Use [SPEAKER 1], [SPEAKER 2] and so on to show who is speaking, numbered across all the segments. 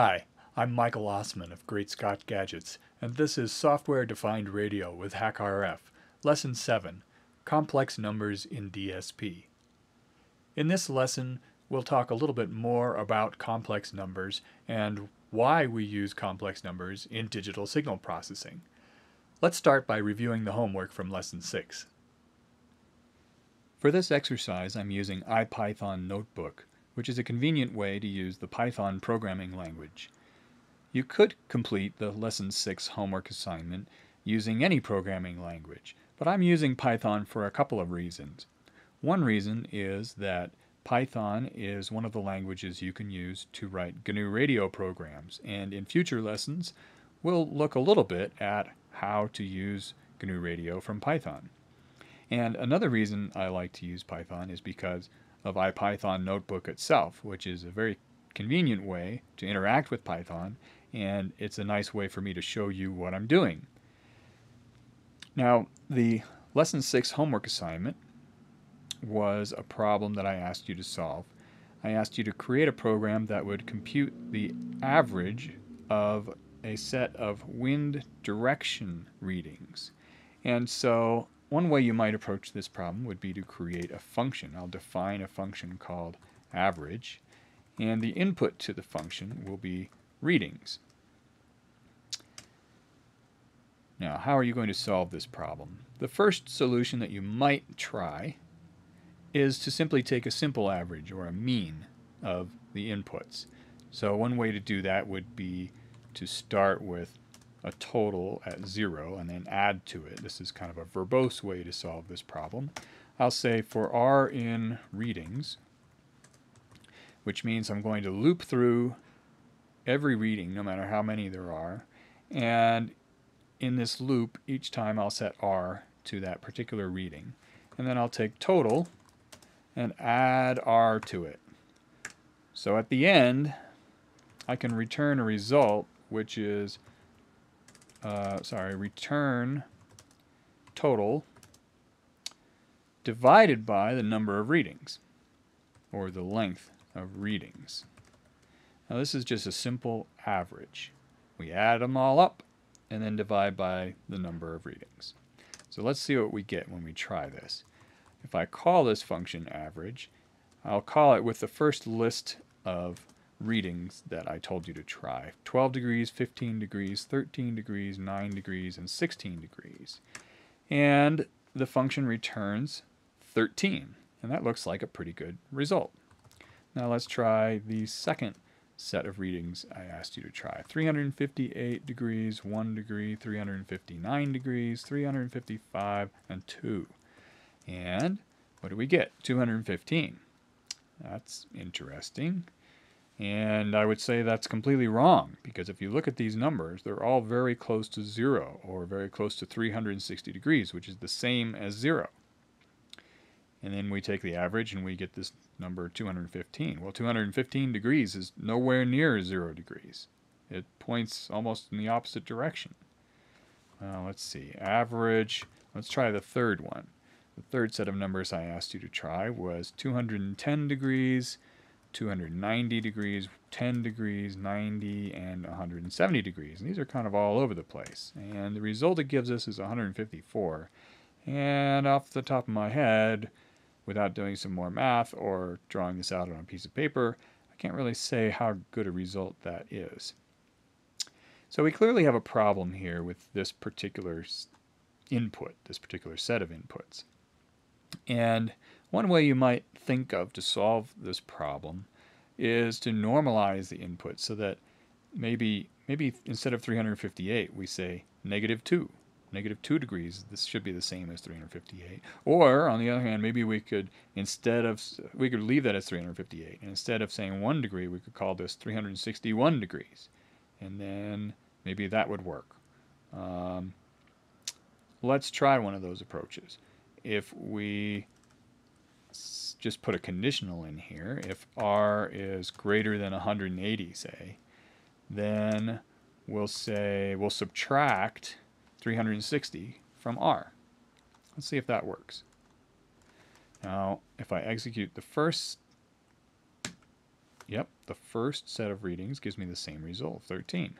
[SPEAKER 1] Hi, I'm Michael Ossmann of Great Scott Gadgets, and this is Software Defined Radio with HackRF, Lesson 7 Complex Numbers in DSP. In this lesson, we'll talk a little bit more about complex numbers and why we use complex numbers in digital signal processing. Let's start by reviewing the homework from Lesson 6. For this exercise, I'm using IPython Notebook, which is a convenient way to use the Python programming language. You could complete the Lesson 6 homework assignment using any programming language, but I'm using Python for a couple of reasons. One reason is that Python is one of the languages you can use to write GNU radio programs, and in future lessons, we'll look a little bit at how to use GNU radio from Python. And another reason I like to use Python is because of IPython Notebook itself, which is a very convenient way to interact with Python, and it's a nice way for me to show you what I'm doing. Now, the Lesson 6 homework assignment was a problem that I asked you to solve. I asked you to create a program that would compute the average of a set of wind direction readings. And so one way you might approach this problem would be to create a function. I'll define a function called average, and the input to the function will be readings. Now, how are you going to solve this problem? The first solution that you might try is to simply take a simple average or a mean of the inputs. So one way to do that would be to start with a total at zero and then add to it. This is kind of a verbose way to solve this problem. I'll say for r in readings, which means I'm going to loop through every reading, no matter how many there are, and in this loop, each time I'll set r to that particular reading. And then I'll take total and add r to it. So at the end, I can return a result which is, uh, sorry, return total divided by the number of readings, or the length of readings. Now this is just a simple average. We add them all up and then divide by the number of readings. So let's see what we get when we try this. If I call this function average, I'll call it with the first list of readings that I told you to try. 12 degrees, 15 degrees, 13 degrees, 9 degrees, and 16 degrees. And the function returns 13. And that looks like a pretty good result. Now let's try the second set of readings I asked you to try. 358 degrees, 1 degree, 359 degrees, 355, and 2. And what do we get? 215. That's interesting. And I would say that's completely wrong because if you look at these numbers, they're all very close to zero or very close to 360 degrees, which is the same as zero. And then we take the average and we get this number 215. Well, 215 degrees is nowhere near zero degrees. It points almost in the opposite direction. Well, let's see. Average, let's try the third one. The third set of numbers I asked you to try was 210 degrees, 290 degrees, 10 degrees, 90, and 170 degrees. And these are kind of all over the place. And the result it gives us is 154. And off the top of my head, without doing some more math or drawing this out on a piece of paper, I can't really say how good a result that is. So we clearly have a problem here with this particular input, this particular set of inputs. And one way you might think of to solve this problem is to normalize the input so that maybe maybe instead of 358 we say negative 2 negative 2 degrees this should be the same as 358 or on the other hand maybe we could instead of we could leave that as 358 and instead of saying 1 degree we could call this 361 degrees. And then maybe that would work. Um, let's try one of those approaches. If we just put a conditional in here. If r is greater than 180, say, then we'll say, we'll subtract 360 from r. Let's see if that works. Now, if I execute the first yep, the first set of readings gives me the same result, 13.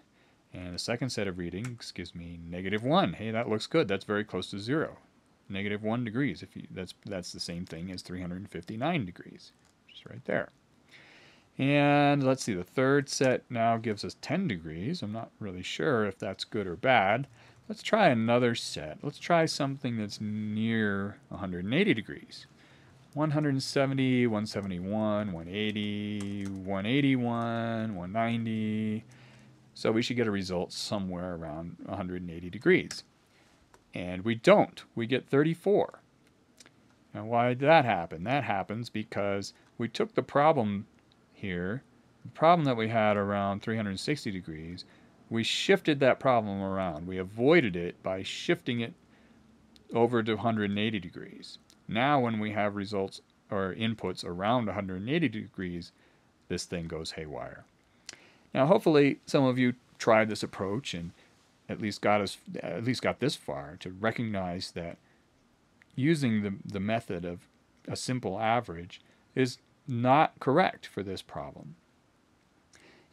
[SPEAKER 1] And the second set of readings gives me negative 1. Hey, that looks good. That's very close to 0. Negative 1 degrees. If you, that's, that's the same thing as 359 degrees, is right there. And let's see, the third set now gives us 10 degrees. I'm not really sure if that's good or bad. Let's try another set. Let's try something that's near 180 degrees. 170, 171, 180, 181, 190. So we should get a result somewhere around 180 degrees. And we don't. We get 34. Now why did that happen? That happens because we took the problem here, the problem that we had around 360 degrees, we shifted that problem around. We avoided it by shifting it over to 180 degrees. Now when we have results or inputs around 180 degrees, this thing goes haywire. Now hopefully some of you tried this approach and at least got us at least got this far to recognize that using the, the method of a simple average is not correct for this problem.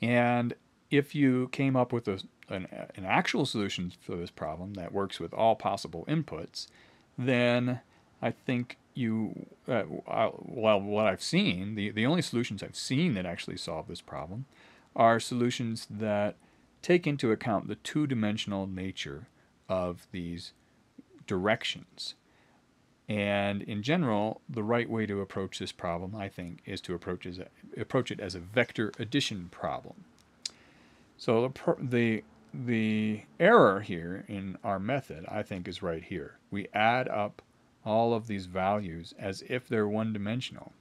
[SPEAKER 1] And if you came up with a, an, an, actual solution for this problem that works with all possible inputs, then I think you, uh, well, what I've seen, the, the only solutions I've seen that actually solve this problem are solutions that take into account the two-dimensional nature of these directions. And in general, the right way to approach this problem, I think, is to approach, as a, approach it as a vector addition problem. So the, the, the error here in our method, I think, is right here. We add up all of these values as if they're one-dimensional,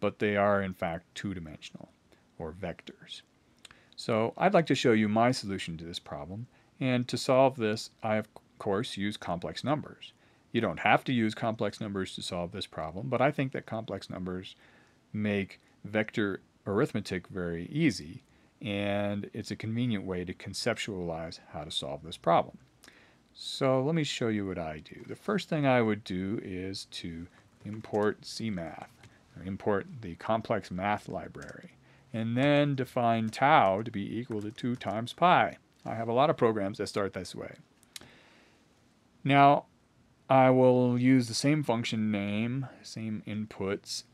[SPEAKER 1] but they are, in fact, two-dimensional, or vectors. So I'd like to show you my solution to this problem, and to solve this, I, of course, use complex numbers. You don't have to use complex numbers to solve this problem, but I think that complex numbers make vector arithmetic very easy, and it's a convenient way to conceptualize how to solve this problem. So let me show you what I do. The first thing I would do is to import CMath, import the complex math library, and then define tau to be equal to 2 times pi. I have a lot of programs that start this way. Now, I will use the same function name, same inputs,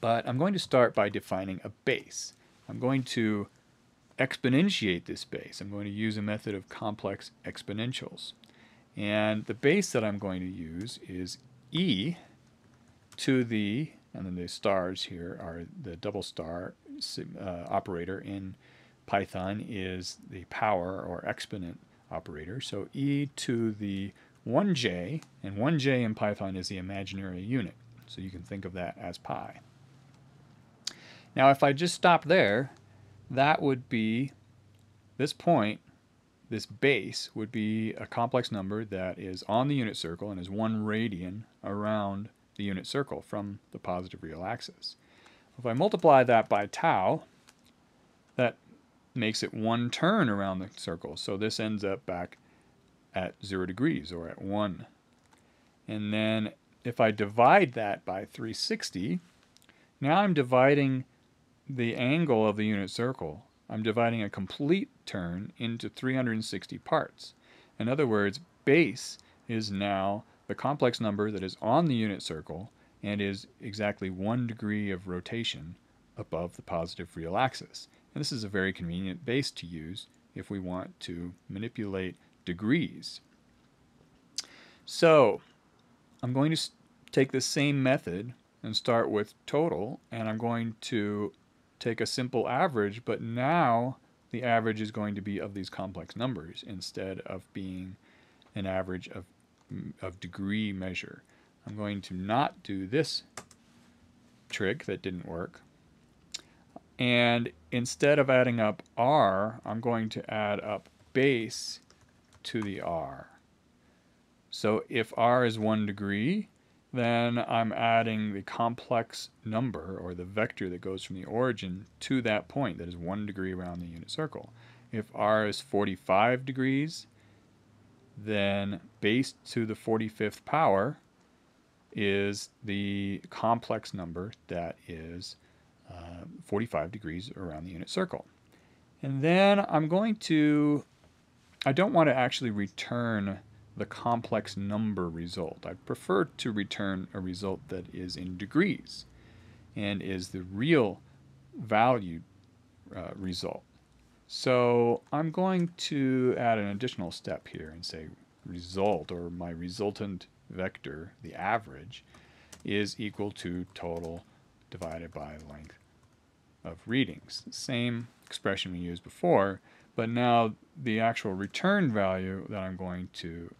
[SPEAKER 1] but I'm going to start by defining a base. I'm going to exponentiate this base. I'm going to use a method of complex exponentials. And the base that I'm going to use is e to the, and then the stars here are the double star uh, operator in Python is the power or exponent operator. So e to the 1j, and 1j in Python is the imaginary unit. So you can think of that as pi. Now if I just stop there, that would be, this point, this base would be a complex number that is on the unit circle and is one radian around the unit circle from the positive real axis. If I multiply that by tau, that makes it one turn around the circle. So this ends up back at 0 degrees or at 1. And then if I divide that by 360, now I'm dividing the angle of the unit circle. I'm dividing a complete turn into 360 parts. In other words, base is now the complex number that is on the unit circle and is exactly one degree of rotation above the positive real axis. And this is a very convenient base to use if we want to manipulate degrees. So I'm going to take the same method and start with total and I'm going to take a simple average but now the average is going to be of these complex numbers instead of being an average of, of degree measure. I'm going to not do this trick that didn't work and instead of adding up r I'm going to add up base to the r. So if r is 1 degree, then I'm adding the complex number, or the vector that goes from the origin to that point that is 1 degree around the unit circle. If r is 45 degrees, then base to the 45th power is the complex number that is uh, 45 degrees around the unit circle. And then I'm going to, I don't want to actually return the complex number result. I prefer to return a result that is in degrees and is the real value uh, result. So I'm going to add an additional step here and say result or my resultant vector, the average, is equal to total divided by length of readings. Same expression we used before, but now the actual return value that I'm going to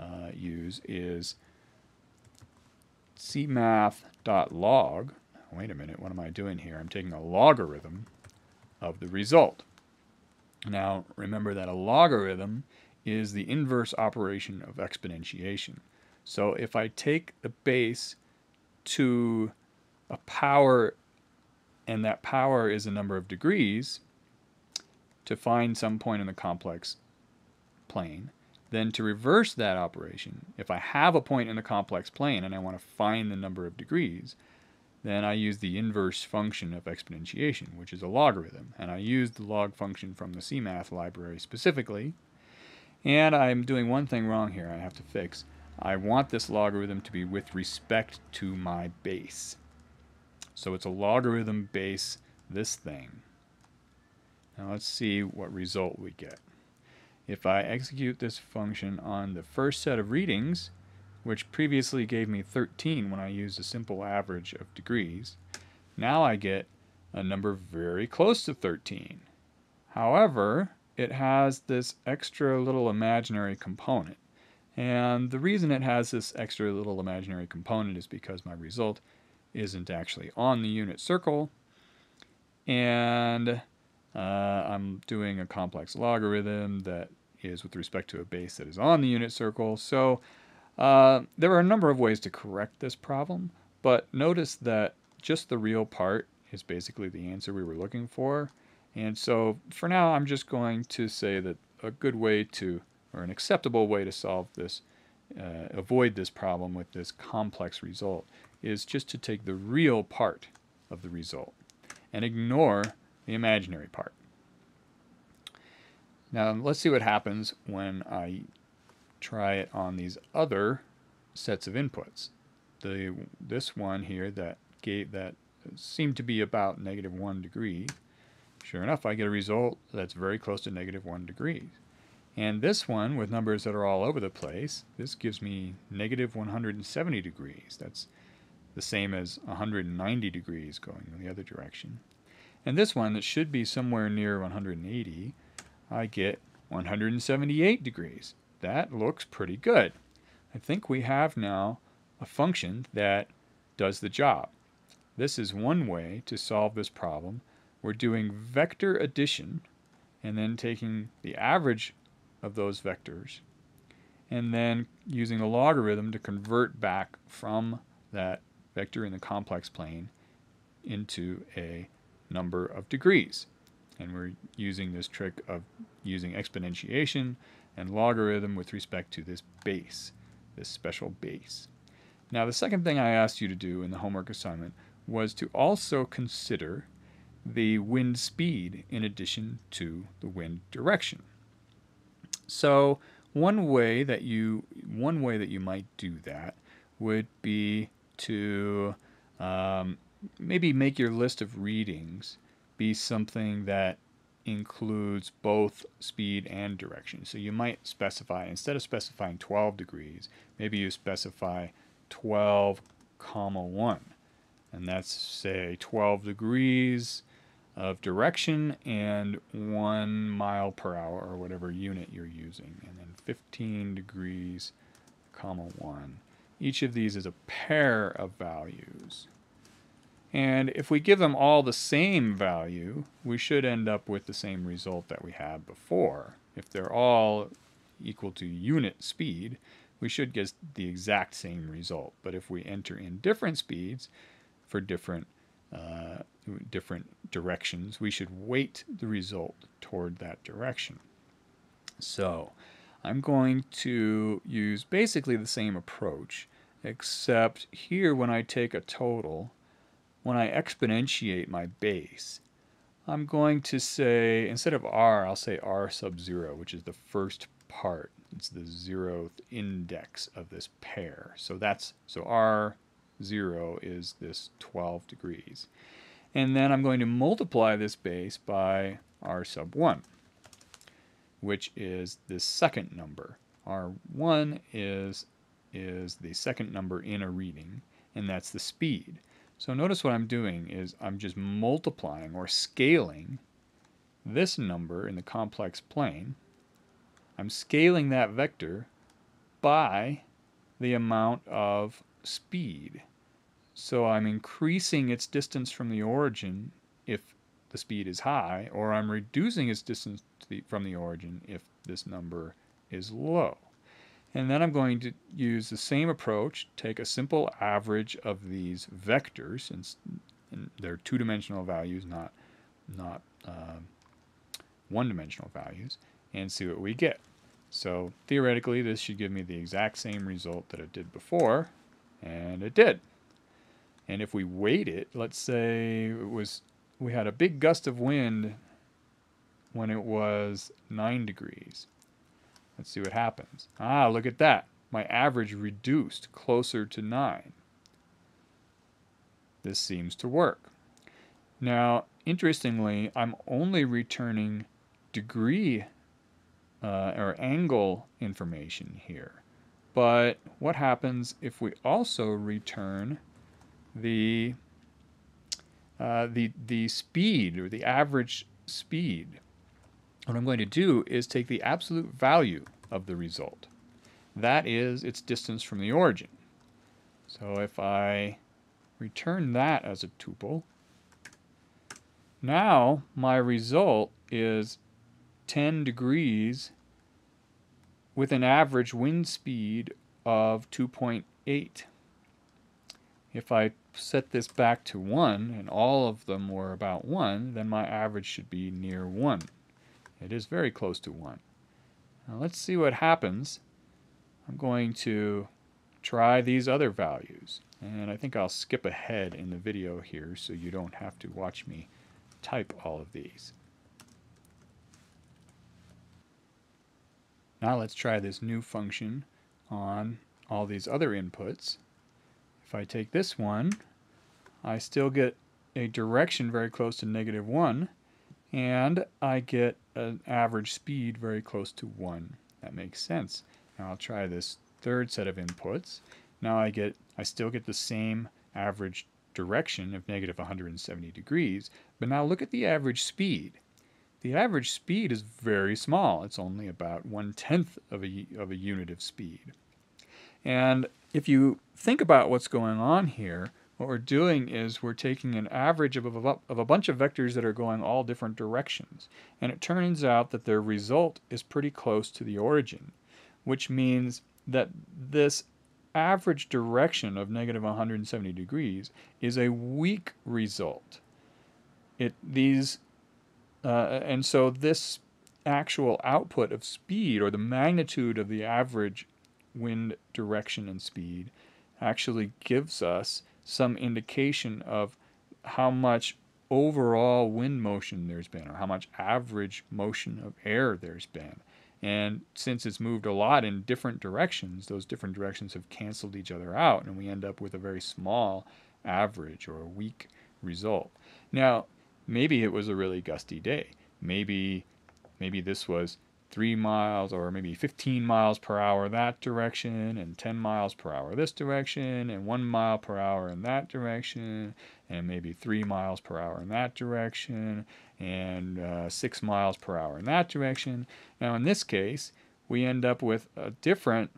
[SPEAKER 1] uh, use is cmath.log. Wait a minute, what am I doing here? I'm taking a logarithm of the result. Now, remember that a logarithm is the inverse operation of exponentiation. So if I take the base to a power, and that power is a number of degrees, to find some point in the complex plane, then to reverse that operation, if I have a point in the complex plane and I want to find the number of degrees, then I use the inverse function of exponentiation, which is a logarithm. And I use the log function from the CMath library specifically. And I'm doing one thing wrong here I have to fix. I want this logarithm to be with respect to my base. So it's a logarithm base this thing. Now let's see what result we get. If I execute this function on the first set of readings, which previously gave me 13 when I used a simple average of degrees, now I get a number very close to 13. However, it has this extra little imaginary component. And the reason it has this extra little imaginary component is because my result isn't actually on the unit circle. And uh, I'm doing a complex logarithm that is with respect to a base that is on the unit circle. So uh, there are a number of ways to correct this problem, but notice that just the real part is basically the answer we were looking for. And so for now, I'm just going to say that a good way to, or an acceptable way to solve this, uh, avoid this problem with this complex result, is just to take the real part of the result and ignore the imaginary part. Now let's see what happens when I try it on these other sets of inputs. The this one here that gave that seemed to be about negative one degree. Sure enough, I get a result that's very close to negative one degree. And this one, with numbers that are all over the place, this gives me negative 170 degrees. That's the same as 190 degrees going in the other direction. And this one that should be somewhere near 180, I get 178 degrees. That looks pretty good. I think we have now a function that does the job. This is one way to solve this problem. We're doing vector addition and then taking the average of those vectors and then using a logarithm to convert back from that vector in the complex plane into a number of degrees. And we're using this trick of using exponentiation and logarithm with respect to this base, this special base. Now the second thing I asked you to do in the homework assignment was to also consider the wind speed in addition to the wind direction. So one way that you one way that you might do that would be to um, maybe make your list of readings be something that includes both speed and direction. So you might specify, instead of specifying 12 degrees, maybe you specify 12 comma 1. And that's, say, 12 degrees of direction and 1 mile per hour, or whatever unit you're using. And then 15 degrees comma 1. Each of these is a pair of values. And if we give them all the same value, we should end up with the same result that we had before. If they're all equal to unit speed, we should get the exact same result. But if we enter in different speeds for different uh, different directions, we should weight the result toward that direction. So I'm going to use basically the same approach, except here when I take a total, when I exponentiate my base, I'm going to say, instead of r, I'll say r sub 0, which is the first part. It's the zeroth index of this pair. So that's, so r0 is this 12 degrees. And then I'm going to multiply this base by r sub 1, which is the second number. r1 is, is the second number in a reading, and that's the speed. So notice what I'm doing is I'm just multiplying or scaling this number in the complex plane. I'm scaling that vector by the amount of speed. So I'm increasing its distance from the origin if the speed is high, or I'm reducing its distance the, from the origin if this number is low. And then I'm going to use the same approach, take a simple average of these vectors, and, and they're two-dimensional values, not, not uh, one-dimensional values, and see what we get. So theoretically, this should give me the exact same result that it did before, and it did. And if we weight it, let's say it was we had a big gust of wind when it was 9 degrees. Let's see what happens. Ah, look at that. My average reduced closer to 9. This seems to work. Now, interestingly, I'm only returning degree uh, or angle information here. But what happens if we also return the uh, the the speed or the average speed what I'm going to do is take the absolute value of the result. That is its distance from the origin. So if I return that as a tuple, now my result is 10 degrees with an average wind speed of 2.8. If I set this back to 1, and all of them were about 1, then my average should be near 1. It is very close to 1. Now let's see what happens. I'm going to try these other values. And I think I'll skip ahead in the video here so you don't have to watch me type all of these. Now let's try this new function on all these other inputs. If I take this one, I still get a direction very close to negative 1, and I get an average speed very close to 1. That makes sense. Now I'll try this third set of inputs. Now I get, I still get the same average direction of negative 170 degrees, but now look at the average speed. The average speed is very small. It's only about one-tenth of a, of a unit of speed. And if you think about what's going on here, what we're doing is we're taking an average of a, of a bunch of vectors that are going all different directions. And it turns out that their result is pretty close to the origin, which means that this average direction of negative 170 degrees is a weak result. It these uh, and so this actual output of speed or the magnitude of the average wind direction and speed actually gives us some indication of how much overall wind motion there's been or how much average motion of air there's been. And since it's moved a lot in different directions, those different directions have canceled each other out, and we end up with a very small average or a weak result. Now, maybe it was a really gusty day. Maybe, maybe this was three miles or maybe 15 miles per hour that direction and 10 miles per hour this direction and one mile per hour in that direction and maybe three miles per hour in that direction and uh, six miles per hour in that direction. Now in this case, we end up with a different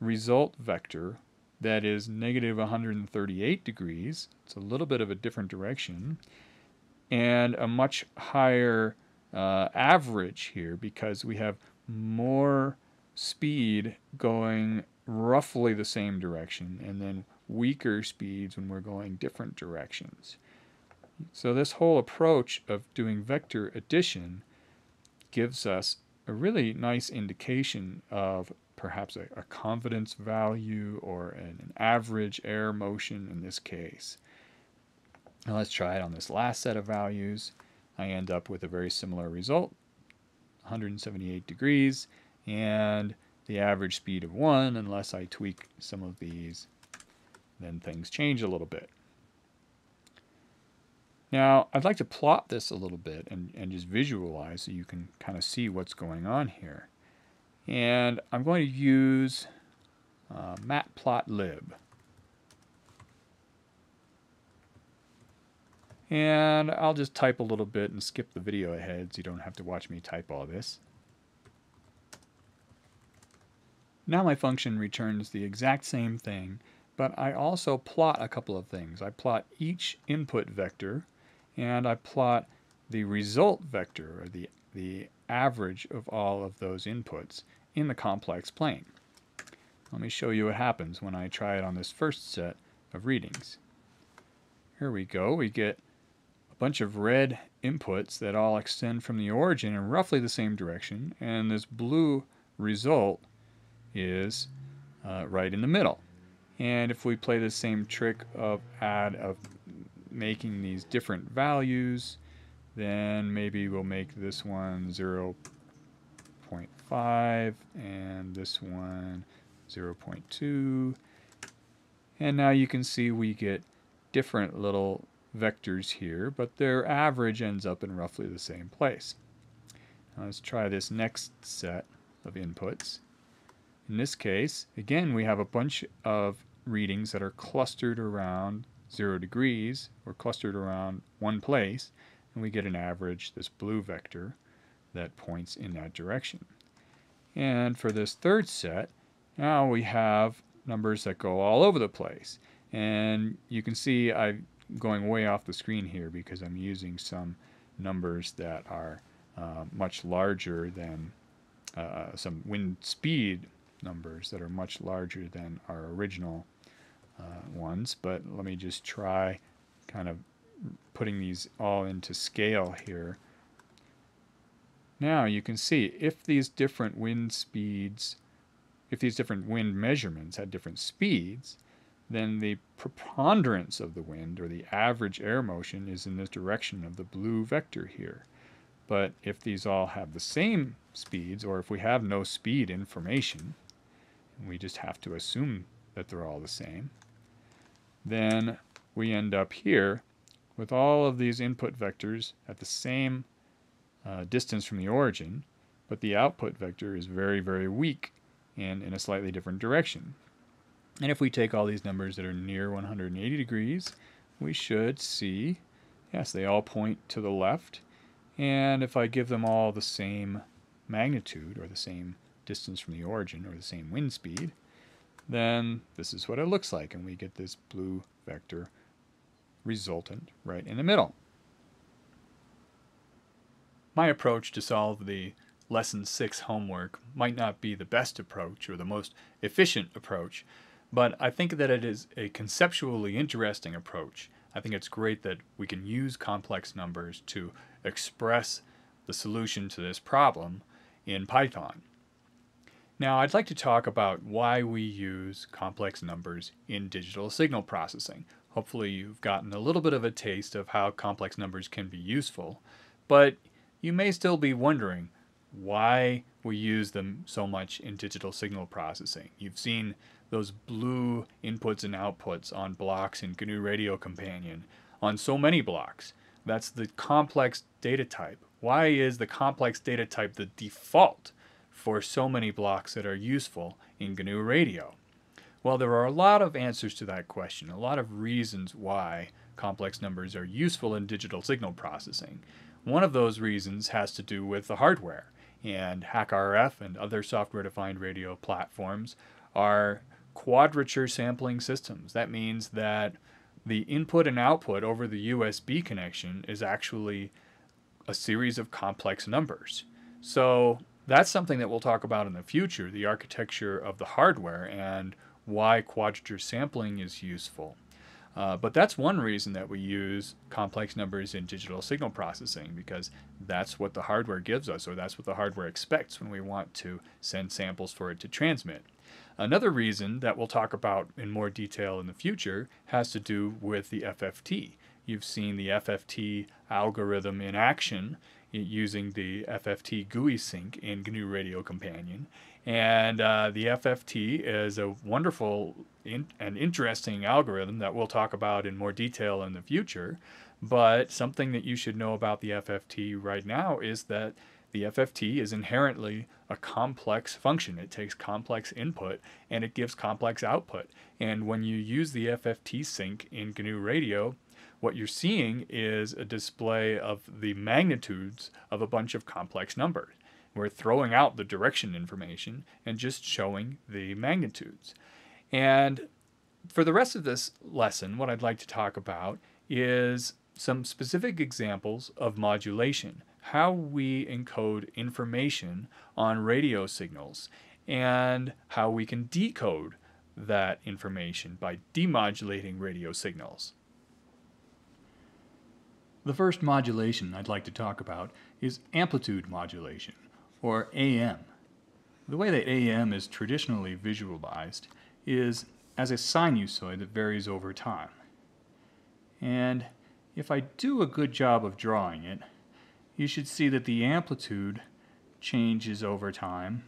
[SPEAKER 1] result vector that is negative 138 degrees. It's a little bit of a different direction and a much higher uh, average here because we have more speed going roughly the same direction and then weaker speeds when we're going different directions. So this whole approach of doing vector addition gives us a really nice indication of perhaps a, a confidence value or an, an average air motion in this case. Now let's try it on this last set of values. I end up with a very similar result, 178 degrees, and the average speed of 1, unless I tweak some of these, then things change a little bit. Now, I'd like to plot this a little bit and, and just visualize so you can kind of see what's going on here. And I'm going to use uh, matplotlib. And I'll just type a little bit and skip the video ahead so you don't have to watch me type all this. Now my function returns the exact same thing, but I also plot a couple of things. I plot each input vector, and I plot the result vector, or the, the average of all of those inputs, in the complex plane. Let me show you what happens when I try it on this first set of readings. Here we go. We get bunch of red inputs that all extend from the origin in roughly the same direction, and this blue result is uh, right in the middle. And if we play the same trick of add of making these different values, then maybe we'll make this one 0 0.5 and this one 0 0.2. And now you can see we get different little vectors here, but their average ends up in roughly the same place. Now let's try this next set of inputs. In this case, again, we have a bunch of readings that are clustered around 0 degrees or clustered around one place, and we get an average, this blue vector, that points in that direction. And for this third set, now we have numbers that go all over the place. And you can see I'm going way off the screen here because I'm using some numbers that are uh, much larger than uh, some wind speed numbers that are much larger than our original uh, ones. But let me just try kind of putting these all into scale here. Now you can see if these different wind speeds, if these different wind measurements had different speeds, then the preponderance of the wind, or the average air motion, is in this direction of the blue vector here. But if these all have the same speeds, or if we have no speed information, we just have to assume that they're all the same, then we end up here with all of these input vectors at the same uh, distance from the origin, but the output vector is very, very weak and in a slightly different direction. And if we take all these numbers that are near 180 degrees, we should see, yes, they all point to the left. And if I give them all the same magnitude or the same distance from the origin or the same wind speed, then this is what it looks like. And we get this blue vector resultant right in the middle. My approach to solve the lesson 6 homework might not be the best approach or the most efficient approach, but I think that it is a conceptually interesting approach. I think it's great that we can use complex numbers to express the solution to this problem in Python. Now, I'd like to talk about why we use complex numbers in digital signal processing. Hopefully, you've gotten a little bit of a taste of how complex numbers can be useful, but you may still be wondering why we use them so much in digital signal processing. You've seen those blue inputs and outputs on blocks in GNU Radio Companion on so many blocks. That's the complex data type. Why is the complex data type the default for so many blocks that are useful in GNU Radio? Well, there are a lot of answers to that question, a lot of reasons why complex numbers are useful in digital signal processing. One of those reasons has to do with the hardware, and HackRF and other software defined radio platforms are quadrature sampling systems. That means that the input and output over the USB connection is actually a series of complex numbers. So that's something that we'll talk about in the future the architecture of the hardware and why quadrature sampling is useful. Uh, but that's one reason that we use complex numbers in digital signal processing because that's what the hardware gives us, or that's what the hardware expects when we want to send samples for it to transmit. Another reason that we'll talk about in more detail in the future has to do with the FFT. you've seen the FFT algorithm in action using the FFT GUI sink in GNU Radio Companion. And uh, the FFT is a wonderful in, and interesting algorithm that we'll talk about in more detail in the future. But something that you should know about the FFT right now is that the FFT is inherently a complex function. It takes complex input and it gives complex output. And when you use the FFT sink in GNU Radio, what you're seeing is a display of the magnitudes of a bunch of complex numbers. We're throwing out the direction information and just showing the magnitudes. And for the rest of this lesson, what I'd like to talk about is some specific examples of modulation, how we encode information on radio signals, and how we can decode that information by demodulating radio signals. The first modulation I'd like to talk about is amplitude modulation or AM. The way that AM is traditionally visualized is as a sinusoid that varies over time. And if I do a good job of drawing it, you should see that the amplitude changes over time,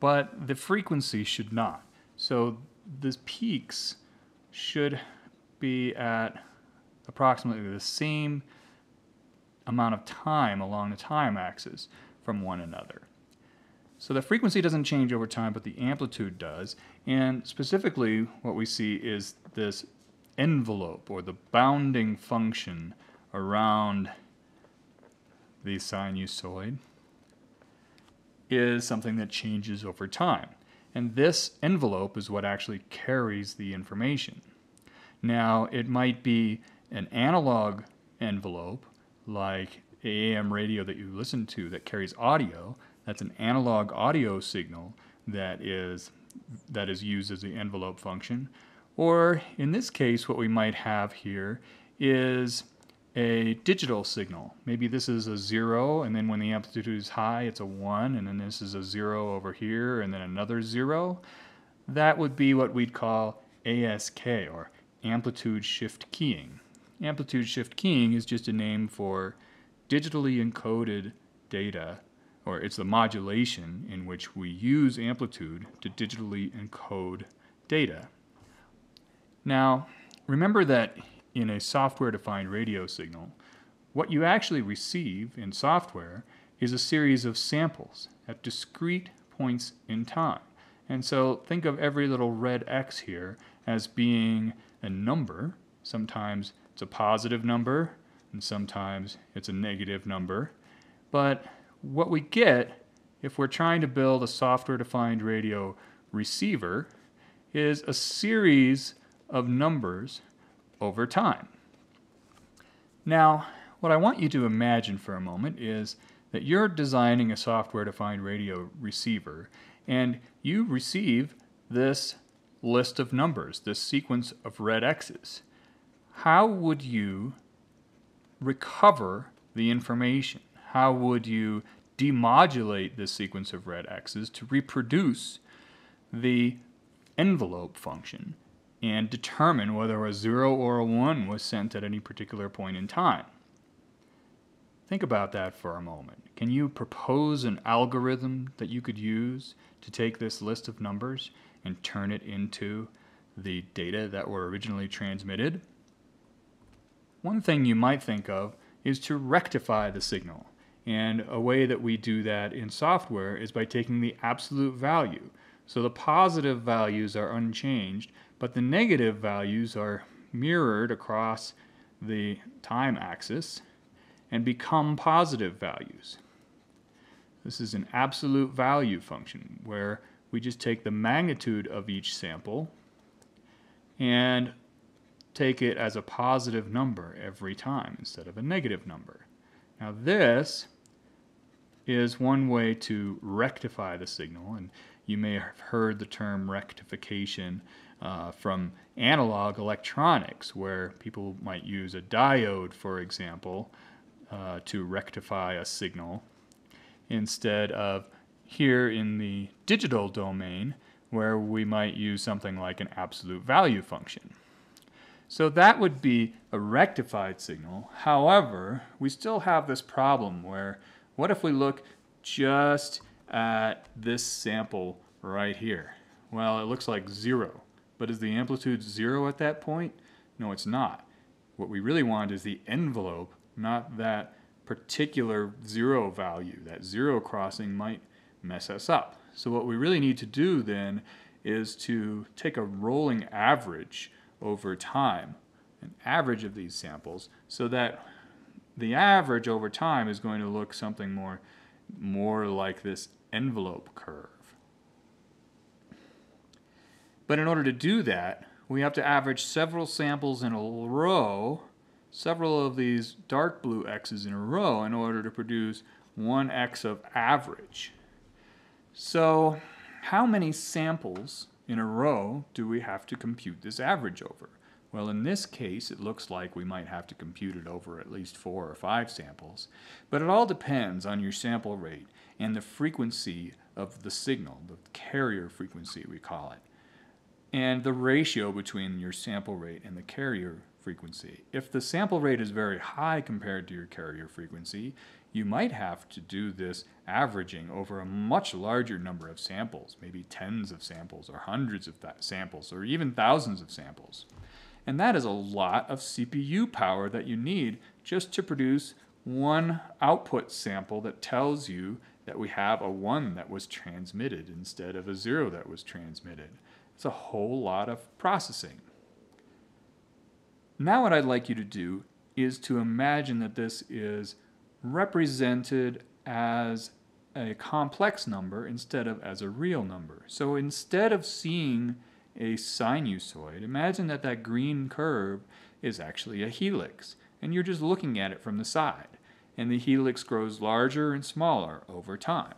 [SPEAKER 1] but the frequency should not. So the peaks should be at approximately the same amount of time along the time axis from one another. So the frequency doesn't change over time, but the amplitude does. And specifically, what we see is this envelope or the bounding function around the sinusoid is something that changes over time. And this envelope is what actually carries the information. Now, it might be an analog envelope like AM radio that you listen to that carries audio, that's an analog audio signal that is that is used as the envelope function. Or in this case, what we might have here is a digital signal. Maybe this is a zero, and then when the amplitude is high, it's a one, and then this is a zero over here, and then another zero. That would be what we'd call ASK, or amplitude shift keying. Amplitude shift keying is just a name for digitally encoded data, or it's the modulation in which we use amplitude to digitally encode data. Now, remember that in a software defined radio signal, what you actually receive in software is a series of samples at discrete points in time. And so think of every little red X here as being a number. Sometimes it's a positive number, and sometimes it's a negative number. But what we get if we're trying to build a software defined radio receiver is a series of numbers over time. Now, what I want you to imagine for a moment is that you're designing a software defined radio receiver and you receive this list of numbers, this sequence of red X's. How would you recover the information? How would you demodulate this sequence of red X's to reproduce the envelope function and determine whether a 0 or a 1 was sent at any particular point in time? Think about that for a moment. Can you propose an algorithm that you could use to take this list of numbers and turn it into the data that were originally transmitted? One thing you might think of is to rectify the signal. And a way that we do that in software is by taking the absolute value. So the positive values are unchanged, but the negative values are mirrored across the time axis and become positive values. This is an absolute value function where we just take the magnitude of each sample and take it as a positive number every time instead of a negative number. Now this is one way to rectify the signal, and you may have heard the term rectification uh, from analog electronics, where people might use a diode, for example, uh, to rectify a signal, instead of here in the digital domain, where we might use something like an absolute value function. So that would be a rectified signal. However, we still have this problem where what if we look just at this sample right here? Well, it looks like zero, but is the amplitude zero at that point? No, it's not. What we really want is the envelope, not that particular zero value. That zero crossing might mess us up. So what we really need to do then is to take a rolling average over time, an average of these samples, so that the average over time is going to look something more, more like this envelope curve. But in order to do that, we have to average several samples in a row, several of these dark blue x's in a row in order to produce one x of average. So how many samples in a row do we have to compute this average over? Well, in this case, it looks like we might have to compute it over at least four or five samples, but it all depends on your sample rate and the frequency of the signal, the carrier frequency we call it, and the ratio between your sample rate and the carrier frequency. If the sample rate is very high compared to your carrier frequency, you might have to do this averaging over a much larger number of samples, maybe tens of samples or hundreds of samples or even thousands of samples. And that is a lot of CPU power that you need just to produce one output sample that tells you that we have a 1 that was transmitted instead of a 0 that was transmitted. It's a whole lot of processing. Now what I'd like you to do is to imagine that this is represented as a complex number instead of as a real number. So instead of seeing a sinusoid, imagine that that green curve is actually a helix, and you're just looking at it from the side. And the helix grows larger and smaller over time.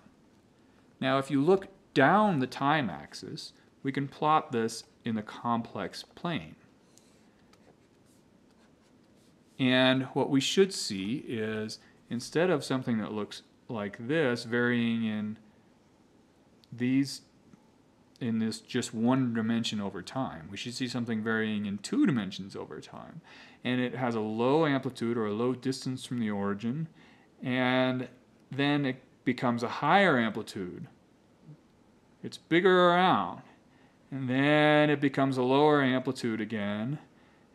[SPEAKER 1] Now, if you look down the time axis, we can plot this in the complex plane. And what we should see is instead of something that looks like this varying in these in this just one dimension over time. We should see something varying in two dimensions over time. And it has a low amplitude or a low distance from the origin, and then it becomes a higher amplitude. It's bigger around, and then it becomes a lower amplitude again,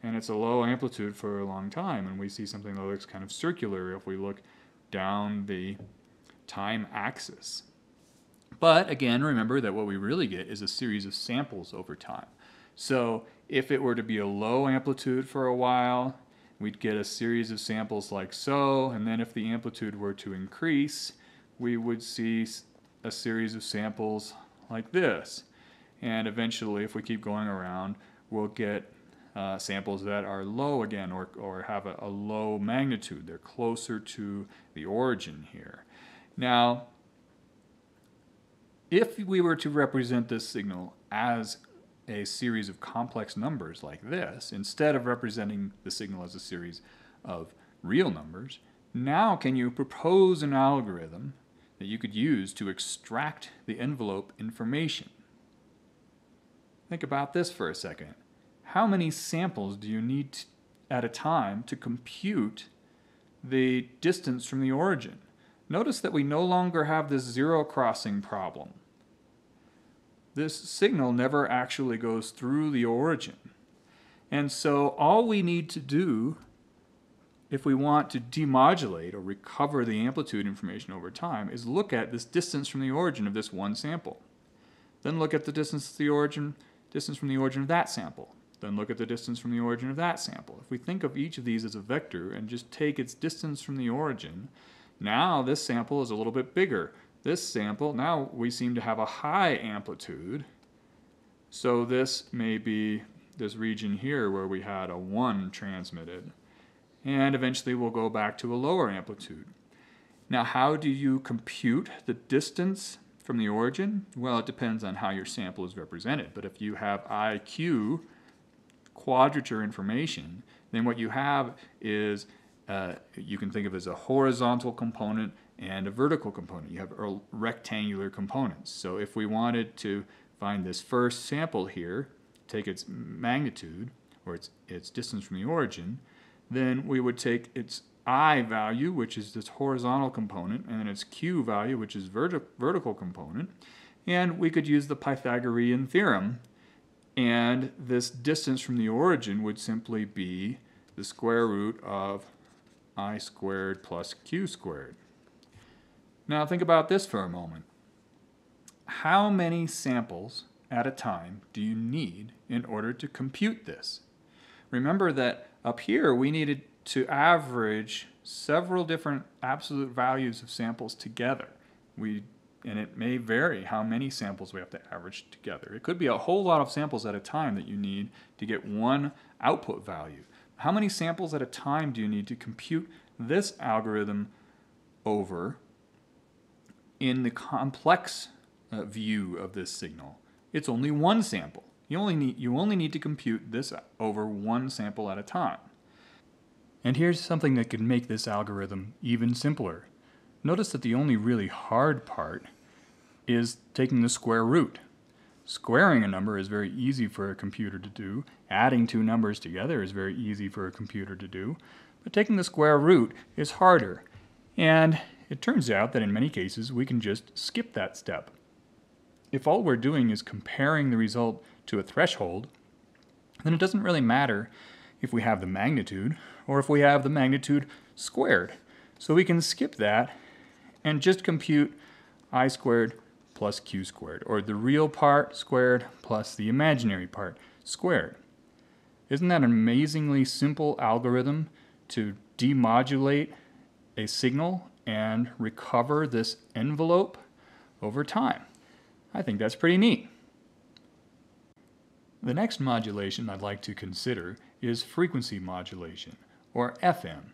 [SPEAKER 1] and it's a low amplitude for a long time. And we see something that looks kind of circular if we look down the time axis. But again, remember that what we really get is a series of samples over time. So if it were to be a low amplitude for a while, we'd get a series of samples like so, and then if the amplitude were to increase, we would see a series of samples like this. And eventually, if we keep going around, we'll get uh, samples that are low again or, or have a, a low magnitude. They're closer to the origin here. Now, if we were to represent this signal as a series of complex numbers like this, instead of representing the signal as a series of real numbers, now can you propose an algorithm that you could use to extract the envelope information? Think about this for a second how many samples do you need at a time to compute the distance from the origin? Notice that we no longer have this zero crossing problem. This signal never actually goes through the origin. And so all we need to do if we want to demodulate or recover the amplitude information over time is look at this distance from the origin of this one sample. Then look at the distance to the origin, distance from the origin of that sample. Then look at the distance from the origin of that sample. If we think of each of these as a vector and just take its distance from the origin, now this sample is a little bit bigger. This sample, now we seem to have a high amplitude. So this may be this region here where we had a 1 transmitted. And eventually we'll go back to a lower amplitude. Now how do you compute the distance from the origin? Well, it depends on how your sample is represented. But if you have IQ quadrature information, then what you have is uh, you can think of as a horizontal component and a vertical component. You have rectangular components. So if we wanted to find this first sample here, take its magnitude, or its, its distance from the origin, then we would take its i value, which is this horizontal component, and then its q value, which is verti vertical component, and we could use the Pythagorean theorem, and this distance from the origin would simply be the square root of i squared plus q squared. Now think about this for a moment. How many samples at a time do you need in order to compute this? Remember that up here we needed to average several different absolute values of samples together. We and it may vary how many samples we have to average together. It could be a whole lot of samples at a time that you need to get one output value. How many samples at a time do you need to compute this algorithm over in the complex uh, view of this signal? It's only one sample. You only, need, you only need to compute this over one sample at a time. And here's something that could make this algorithm even simpler. Notice that the only really hard part is taking the square root. Squaring a number is very easy for a computer to do. Adding two numbers together is very easy for a computer to do. But taking the square root is harder. And it turns out that in many cases we can just skip that step. If all we're doing is comparing the result to a threshold, then it doesn't really matter if we have the magnitude or if we have the magnitude squared. So we can skip that and just compute i squared plus q squared, or the real part squared plus the imaginary part squared. Isn't that an amazingly simple algorithm to demodulate a signal and recover this envelope over time? I think that's pretty neat. The next modulation I'd like to consider is frequency modulation, or FM.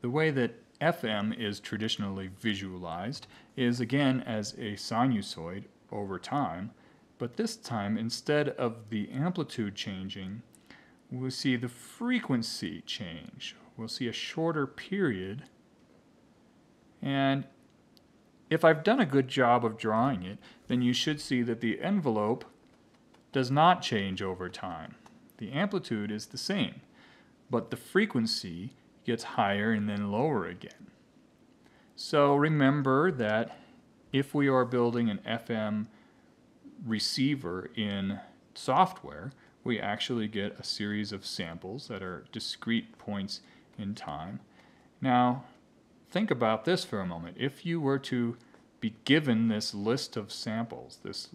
[SPEAKER 1] The way that FM is traditionally visualized is again as a sinusoid over time, but this time instead of the amplitude changing, we'll see the frequency change. We'll see a shorter period. And if I've done a good job of drawing it, then you should see that the envelope does not change over time. The amplitude is the same, but the frequency gets higher and then lower again. So remember that if we are building an FM receiver in software, we actually get a series of samples that are discrete points in time. Now, think about this for a moment. If you were to be given this list of samples, this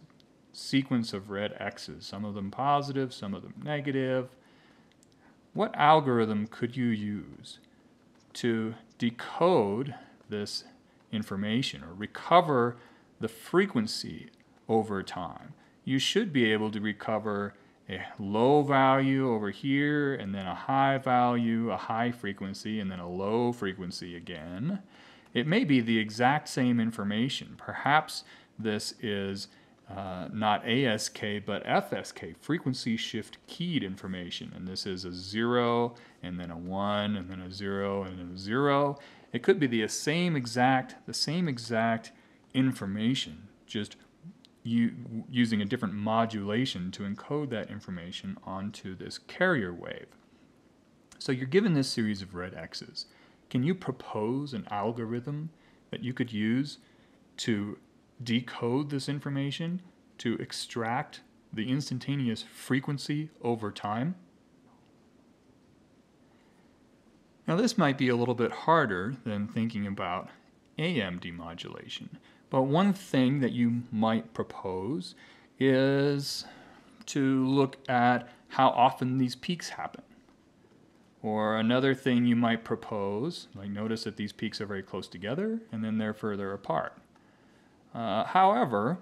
[SPEAKER 1] sequence of red X's, some of them positive, some of them negative, what algorithm could you use to decode this information or recover the frequency over time? You should be able to recover a low value over here and then a high value, a high frequency, and then a low frequency again. It may be the exact same information. Perhaps this is uh, not ASK but FSK, frequency shift keyed information. And this is a zero, and then a one, and then a zero, and then a zero. It could be the same exact, the same exact information, just using a different modulation to encode that information onto this carrier wave. So you're given this series of red X's. Can you propose an algorithm that you could use to decode this information to extract the instantaneous frequency over time. Now this might be a little bit harder than thinking about AM demodulation, but one thing that you might propose is to look at how often these peaks happen. Or another thing you might propose, like notice that these peaks are very close together and then they're further apart. Uh, however,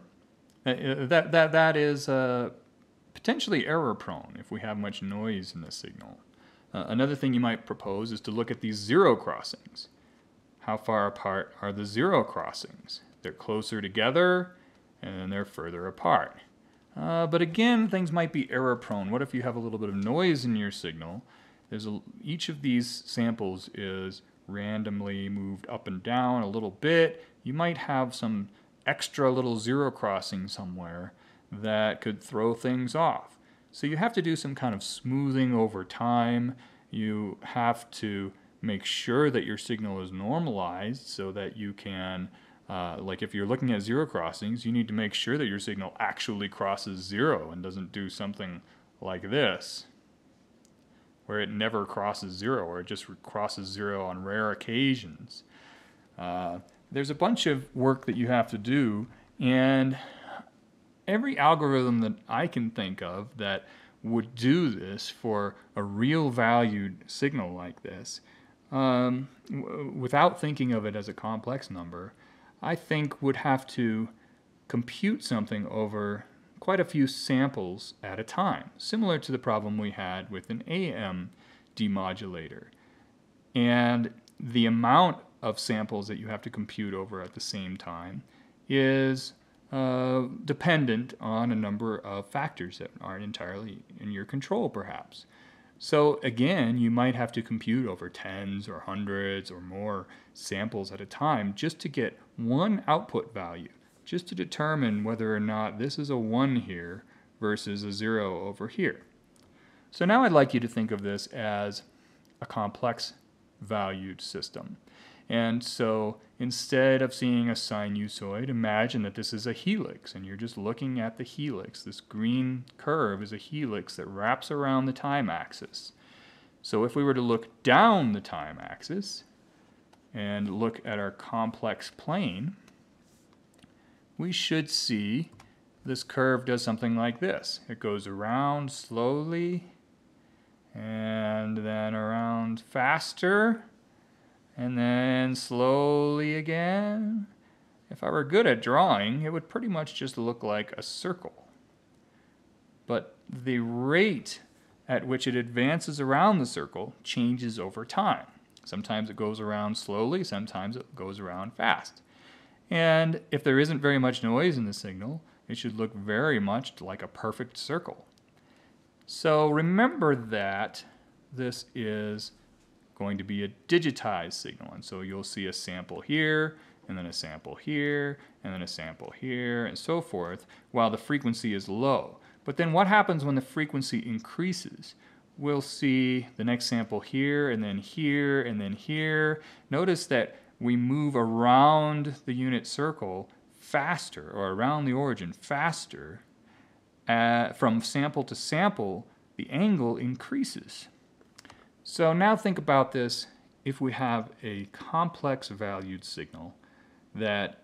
[SPEAKER 1] uh, uh, that, that, that is uh, potentially error prone if we have much noise in the signal. Uh, another thing you might propose is to look at these zero crossings. How far apart are the zero crossings? They're closer together and then they're further apart. Uh, but again, things might be error prone. What if you have a little bit of noise in your signal? There's a, each of these samples is randomly moved up and down a little bit. You might have some extra little zero crossing somewhere that could throw things off. So you have to do some kind of smoothing over time. You have to make sure that your signal is normalized so that you can, uh, like if you're looking at zero crossings, you need to make sure that your signal actually crosses zero and doesn't do something like this, where it never crosses zero or it just crosses zero on rare occasions. Uh, there's a bunch of work that you have to do, and every algorithm that I can think of that would do this for a real valued signal like this, um, w- without thinking of it as a complex number, I think would have to compute something over quite a few samples at a time, similar to the problem we had with an AM demodulator. And the amount of samples that you have to compute over at the same time is uh, dependent on a number of factors that aren't entirely in your control, perhaps. So, again, you might have to compute over tens or hundreds or more samples at a time just to get one output value, just to determine whether or not this is a 1 here versus a 0 over here. So, now I'd like you to think of this as a complex valued system. And so instead of seeing a sinusoid, imagine that this is a helix and you're just looking at the helix. This green curve is a helix that wraps around the time axis. So if we were to look down the time axis and look at our complex plane, we should see this curve does something like this. It goes around slowly and then around faster and then slowly again. If I were good at drawing, it would pretty much just look like a circle. But the rate at which it advances around the circle changes over time. Sometimes it goes around slowly, sometimes it goes around fast. And if there isn't very much noise in the signal, it should look very much like a perfect circle. So remember that this is going to be a digitized signal. And so you'll see a sample here, and then a sample here, and then a sample here, and so forth, while the frequency is low. But then what happens when the frequency increases? We'll see the next sample here, and then here, and then here. Notice that we move around the unit circle faster, or around the origin faster. Uh, from sample to sample, the angle increases. So now think about this if we have a complex valued signal that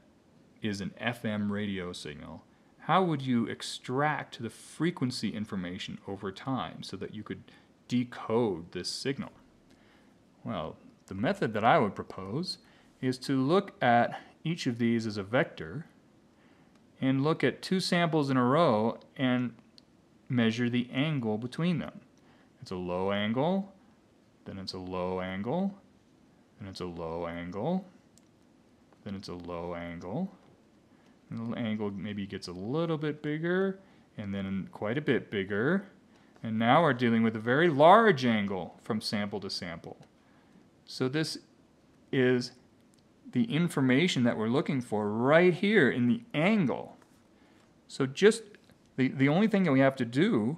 [SPEAKER 1] is an FM radio signal, how would you extract the frequency information over time so that you could decode this signal? Well, the method that I would propose is to look at each of these as a vector and look at two samples in a row and measure the angle between them. It's a low angle then it's a low angle, then it's a low angle, then it's a low angle. And the angle maybe gets a little bit bigger, and then quite a bit bigger. And now we're dealing with a very large angle from sample to sample. So this is the information that we're looking for right here in the angle. So just the, the only thing that we have to do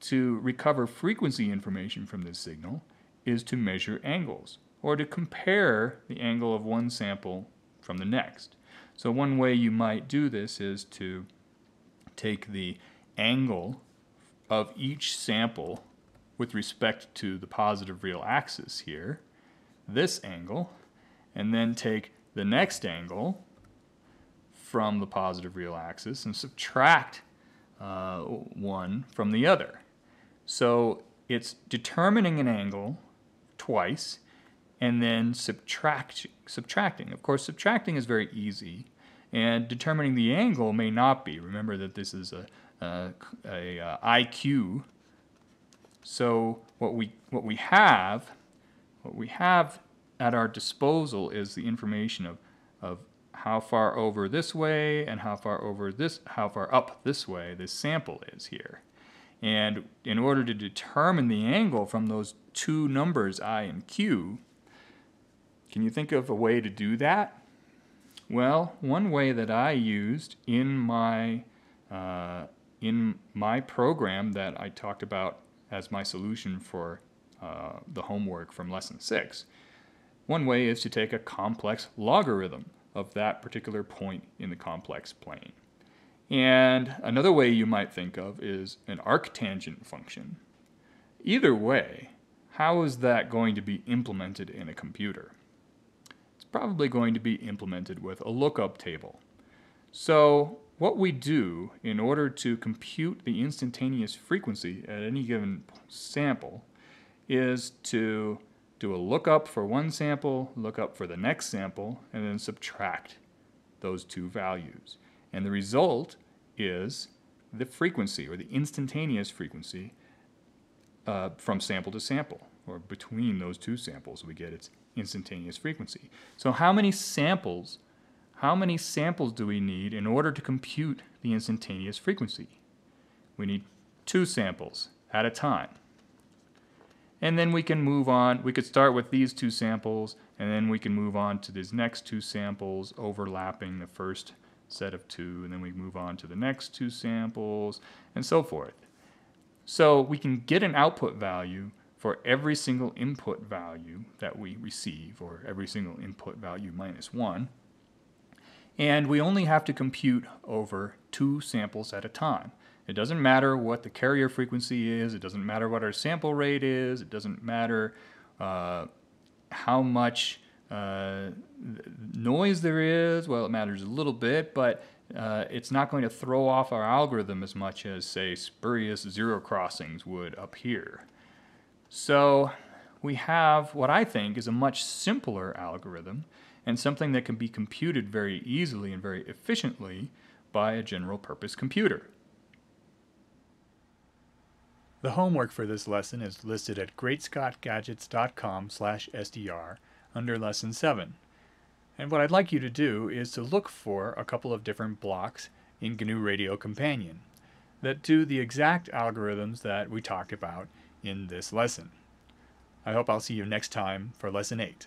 [SPEAKER 1] to recover frequency information from this signal is to measure angles or to compare the angle of one sample from the next. So one way you might do this is to take the angle of each sample with respect to the positive real axis here, this angle, and then take the next angle from the positive real axis and subtract uh, one from the other. So it's determining an angle twice and then subtract, subtracting. Of course, subtracting is very easy, and determining the angle may not be. Remember that this is a, a, a, uh, a IQ. So what we what we have, what we have at our disposal is the information of of how far over this way and how far over this how far up this way this sample is here. And in order to determine the angle from those two numbers, I and Q, can you think of a way to do that? Well, one way that I used in my uh, in my program that I talked about as my solution for uh, the homework from lesson six, one way is to take a complex logarithm of that particular point in the complex plane. And another way you might think of is an arctangent function. Either way, how is that going to be implemented in a computer? It's probably going to be implemented with a lookup table. So what we do in order to compute the instantaneous frequency at any given sample is to do a lookup for one sample, lookup for the next sample, and then subtract those two values. And the result is the frequency or the instantaneous frequency uh, from sample to sample or between those two samples we get its instantaneous frequency. So how many samples how many samples do we need in order to compute the instantaneous frequency? We need two samples at a time. And then we can move on. We could start with these two samples, and then we can move on to these next two samples overlapping the first set of two, and then we move on to the next two samples, and so forth. So we can get an output value for every single input value that we receive, or every single input value minus 1. And we only have to compute over two samples at a time. It doesn't matter what the carrier frequency is, it doesn't matter what our sample rate is, it doesn't matter uh, how much uh, noise there is. Well, it matters a little bit, but uh, it's not going to throw off our algorithm as much as, say, spurious zero crossings would up here. So we have what I think is a much simpler algorithm and something that can be computed very easily and very efficiently by a general purpose computer. The homework for this lesson is listed at greatscottgadgets.com/sdr under lesson 7. And what I'd like you to do is to look for a couple of different blocks in GNU Radio Companion that do the exact algorithms that we talked about in this lesson. I hope I'll see you next time for lesson 8.